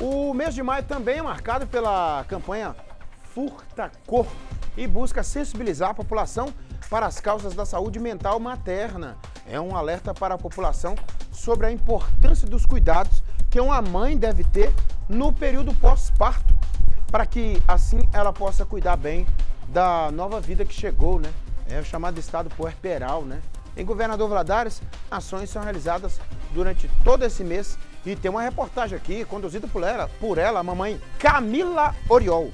O mês de maio também é marcado pela campanha Furta Cor e busca sensibilizar a população para as causas da saúde mental materna. É um alerta para a população sobre a importância dos cuidados que uma mãe deve ter no período pós-parto, para que assim ela possa cuidar bem da nova vida que chegou, né? É o chamado estado puerperal, né? Em Governador Valadares, ações são realizadas durante todo esse mês e tem uma reportagem aqui conduzida por ela, por ela a mamãe Camila Oriol.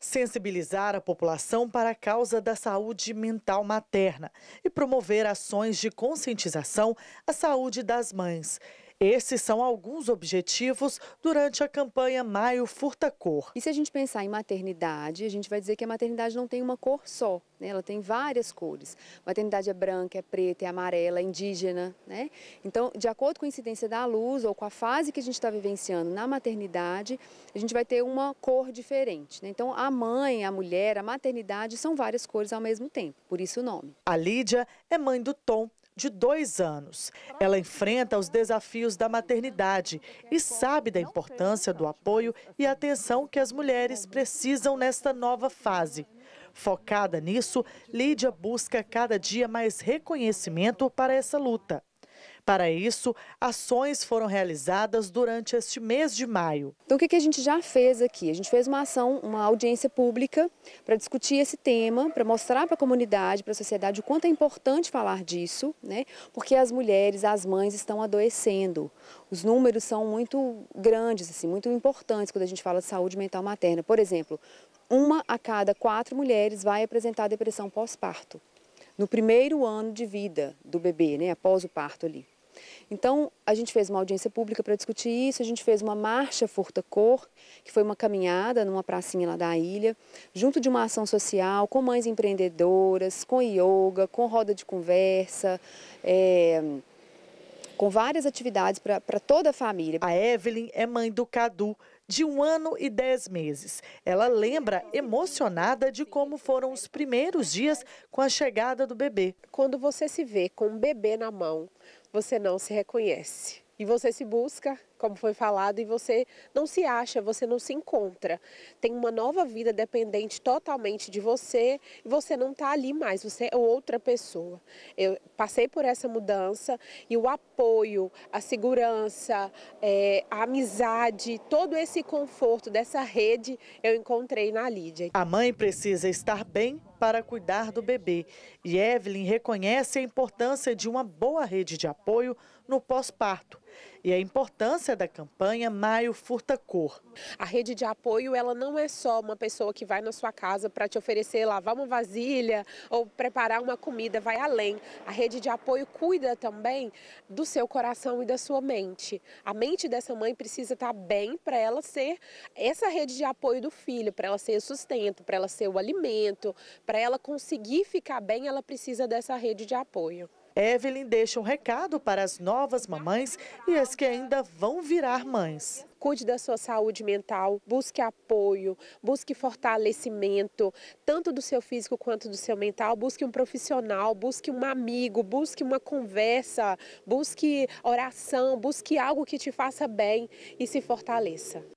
Sensibilizar a população para a causa da saúde mental materna e promover ações de conscientização à saúde das mães. Esses são alguns objetivos durante a campanha Maio Furta Cor. E se a gente pensar em maternidade, a gente vai dizer que a maternidade não tem uma cor só, né? ela tem várias cores. A maternidade é branca, é preta, é amarela, é indígena. Né? Então, de acordo com a incidência da luz ou com a fase que a gente está vivenciando na maternidade, a gente vai ter uma cor diferente. Né? Então, a mãe, a mulher, a maternidade são várias cores ao mesmo tempo, por isso o nome. A Lídia é mãe do Tom, de dois anos. Ela enfrenta os desafios da maternidade e sabe da importância do apoio e atenção que as mulheres precisam nesta nova fase. Focada nisso, Lídia busca cada dia mais reconhecimento para essa luta. Para isso, ações foram realizadas durante este mês de maio. Então, o que a gente já fez aqui? A gente fez uma ação, uma audiência pública para discutir esse tema, para mostrar para a comunidade, para a sociedade o quanto é importante falar disso, né? porque as mulheres, as mães estão adoecendo. Os números são muito grandes, assim, muito importantes quando a gente fala de saúde mental materna. Por exemplo, uma a cada quatro mulheres vai apresentar depressão pós-parto. No primeiro ano de vida do bebê, né, após o parto ali. Então, a gente fez uma audiência pública para discutir isso, a gente fez uma marcha Furta Cor, que foi uma caminhada numa pracinha lá da ilha, junto de uma ação social com mães empreendedoras, com yoga, com roda de conversa, é, com várias atividades para toda a família. A Evelyn é mãe do Cadu, de um ano e dez meses. Ela lembra emocionada de como foram os primeiros dias com a chegada do bebê. Quando você se vê com um bebê na mão, você não se reconhece. E você se busca, como foi falado, e você não se acha, você não se encontra. Tem uma nova vida dependente totalmente de você e você não está ali mais, você é outra pessoa. Eu passei por essa mudança e o apoio, a segurança, é, a amizade, todo esse conforto dessa rede eu encontrei na Lídia. A mãe precisa estar bem para cuidar do bebê. E Evelyn reconhece a importância de uma boa rede de apoio no pós-parto e a importância da campanha Maio Furta Cor. A rede de apoio ela não é só uma pessoa que vai na sua casa para te oferecer lavar uma vasilha ou preparar uma comida, vai além. A rede de apoio cuida também do seu coração e da sua mente. A mente dessa mãe precisa estar bem para ela ser essa rede de apoio do filho, para ela ser o sustento, para ela ser o alimento, para ela conseguir ficar bem, ela precisa dessa rede de apoio. Evelyn deixa um recado para as novas mamães e as que ainda vão virar mães. Cuide da sua saúde mental, busque apoio, busque fortalecimento, tanto do seu físico quanto do seu mental. Busque um profissional, busque um amigo, busque uma conversa, busque oração, busque algo que te faça bem e se fortaleça.